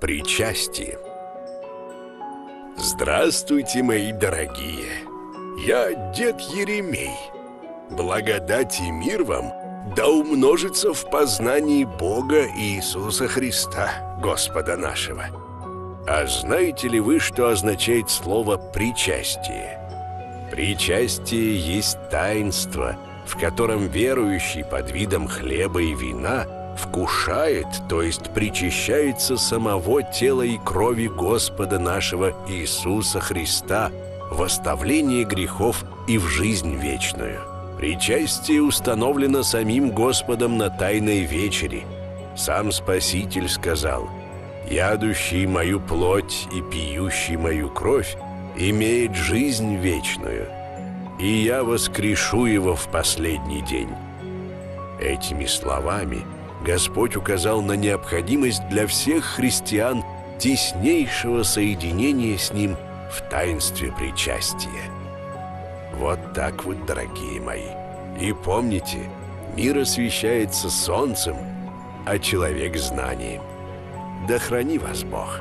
Причастие Здравствуйте, мои дорогие! Я дед Еремей. Благодать и мир вам да умножится в познании Бога Иисуса Христа, Господа нашего. А знаете ли вы, что означает слово «причастие»? Причастие есть таинство, в котором верующий под видом хлеба и вина – вкушает, то есть причащается самого тела и крови Господа нашего Иисуса Христа в оставлении грехов и в жизнь вечную. Причастие установлено самим Господом на Тайной Вечере. Сам Спаситель сказал, «Ядущий мою плоть и пьющий мою кровь имеет жизнь вечную, и я воскрешу его в последний день». Этими словами – Господь указал на необходимость для всех христиан теснейшего соединения с Ним в таинстве причастия. Вот так вот, дорогие мои. И помните, мир освещается солнцем, а человек знанием. Да храни вас Бог!